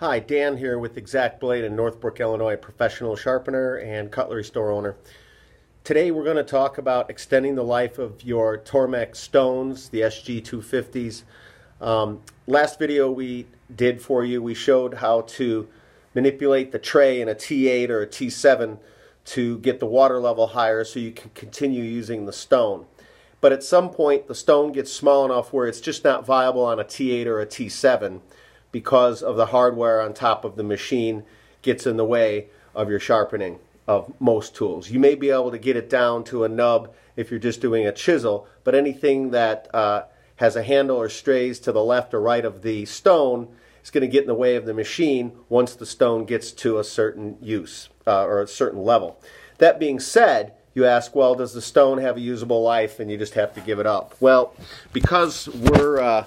Hi, Dan here with Exact Blade in Northbrook, Illinois, professional sharpener and cutlery store owner. Today we're going to talk about extending the life of your Tormek stones, the SG250s. Um, last video we did for you, we showed how to manipulate the tray in a T8 or a T7 to get the water level higher so you can continue using the stone. But at some point the stone gets small enough where it's just not viable on a T8 or a T7 because of the hardware on top of the machine gets in the way of your sharpening of most tools. You may be able to get it down to a nub if you're just doing a chisel, but anything that uh, has a handle or strays to the left or right of the stone is going to get in the way of the machine once the stone gets to a certain use uh, or a certain level. That being said, you ask, well, does the stone have a usable life and you just have to give it up? Well, because we're uh,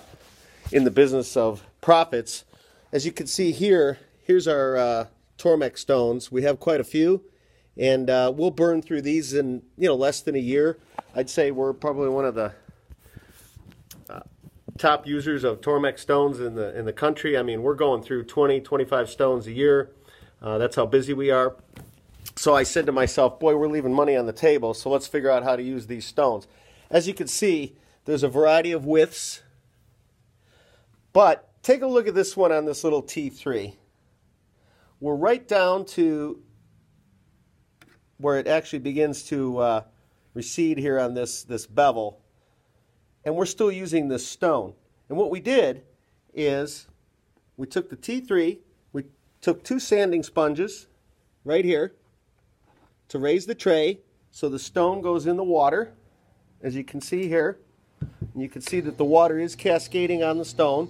in the business of profits. As you can see here, here's our uh, Tormek stones. We have quite a few, and uh, we'll burn through these in you know less than a year. I'd say we're probably one of the uh, top users of Tormek stones in the in the country. I mean, we're going through 20, 25 stones a year. Uh, that's how busy we are. So I said to myself, boy, we're leaving money on the table, so let's figure out how to use these stones. As you can see, there's a variety of widths, but take a look at this one on this little T3. We're right down to where it actually begins to uh, recede here on this, this bevel. And we're still using this stone. And what we did is we took the T3, we took two sanding sponges right here to raise the tray so the stone goes in the water, as you can see here. And you can see that the water is cascading on the stone.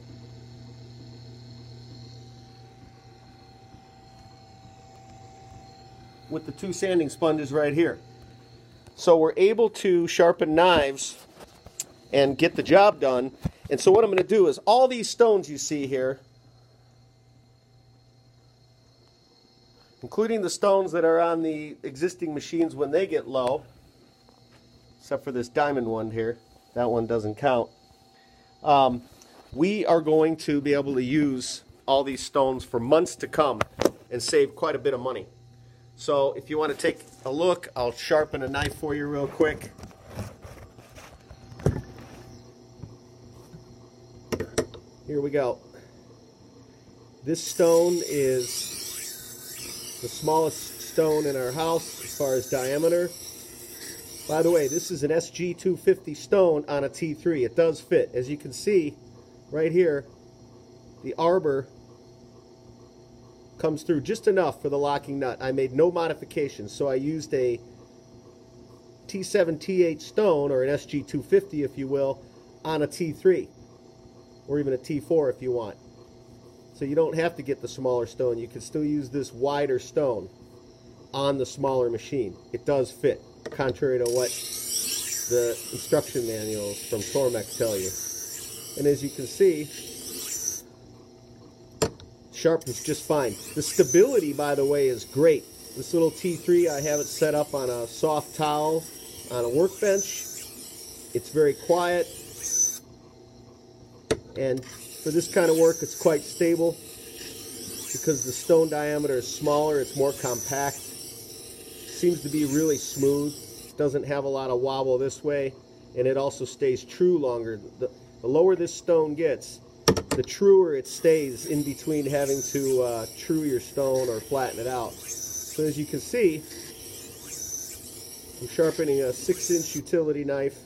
with the two sanding sponges right here. So we're able to sharpen knives and get the job done. And so what I'm going to do is all these stones you see here, including the stones that are on the existing machines when they get low, except for this diamond one here, that one doesn't count, um, we are going to be able to use all these stones for months to come and save quite a bit of money. So if you want to take a look, I'll sharpen a knife for you real quick. Here we go. This stone is the smallest stone in our house as far as diameter. By the way, this is an SG250 stone on a T3. It does fit. As you can see right here, the arbor comes through just enough for the locking nut. I made no modifications, so I used a T7 T8 stone, or an SG250 if you will, on a T3, or even a T4 if you want. So you don't have to get the smaller stone. You can still use this wider stone on the smaller machine. It does fit, contrary to what the instruction manuals from Tormek tell you. And as you can see, sharpens just fine. The stability, by the way, is great. This little T3, I have it set up on a soft towel on a workbench. It's very quiet. And for this kind of work, it's quite stable. Because the stone diameter is smaller, it's more compact. Seems to be really smooth. Doesn't have a lot of wobble this way. And it also stays true longer. The, the lower this stone gets, the truer it stays in between having to uh, true your stone or flatten it out. So as you can see, I'm sharpening a 6 inch utility knife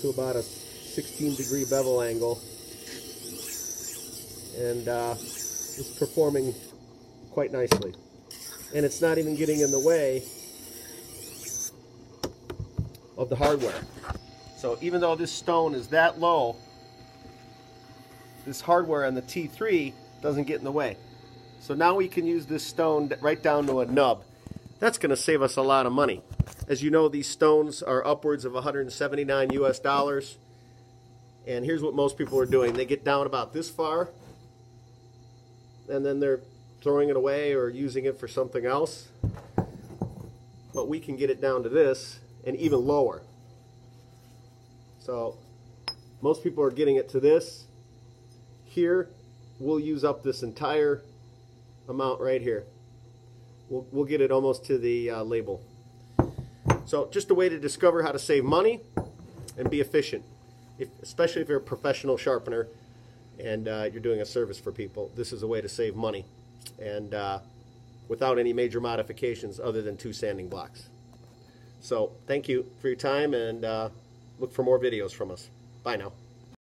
to about a 16 degree bevel angle and uh, it's performing quite nicely. And it's not even getting in the way of the hardware. So even though this stone is that low, this hardware on the T3 doesn't get in the way. So now we can use this stone right down to a nub. That's going to save us a lot of money. As you know, these stones are upwards of 179 US dollars. And here's what most people are doing. They get down about this far, and then they're throwing it away or using it for something else. But we can get it down to this and even lower. So most people are getting it to this here we'll use up this entire amount right here. We'll, we'll get it almost to the uh, label. So just a way to discover how to save money and be efficient, if, especially if you're a professional sharpener and uh, you're doing a service for people. This is a way to save money and uh, without any major modifications other than two sanding blocks. So thank you for your time and uh, look for more videos from us. Bye now.